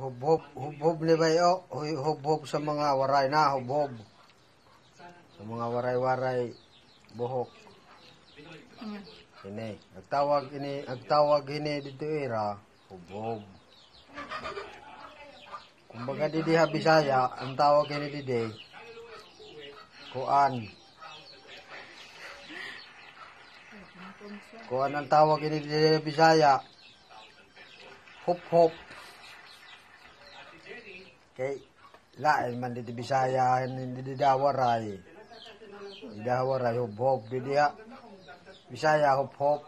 Hubhob, hubhob ni bayo, hubhob sa mga waray na, hubhob. Sa mga waray-waray, buhok. Ini, nagtawag ini, nagtawag ini dito era, hubhob. Kumbaga di diha Bisaya, ang tawag ini didi, kuan. Kuan ang tawag ini didi Bisaya, hop-hop. Kay lain man dito Bisaya hindi di dawaray. Di dawaray hub-hub di diha. Bisaya hop-hop.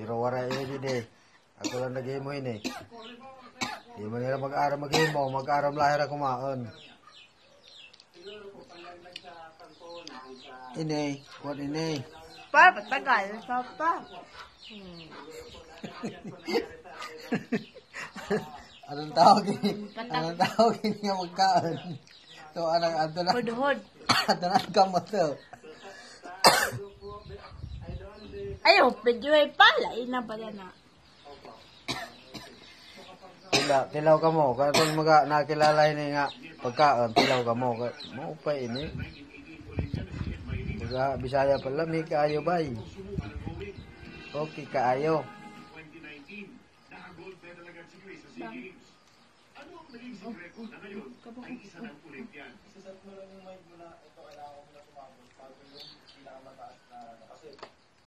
Pero waray ini didi. Ako lang naghimo ini. Di man nila mag-aram maghimo, mag-aram lahir ako maon. Ini, what ini? Pa, patagal. Pa, pa. Anong tawag ini? Anong tawag ini nga magkaon? So, anong, ato na, Hudhud. ato na ang kamot to. Ayaw, medyo ay pala. Ina pala na. Tila, tilaw ka mo. Kung mga nakilala ini nga pagkaon, tilaw ka mo. Mo pa ini. Mga Bisaya pala, may kaayo ba Okay, kaayo. Ano ang naging si Greco na ngayon ay isa ng Olympian?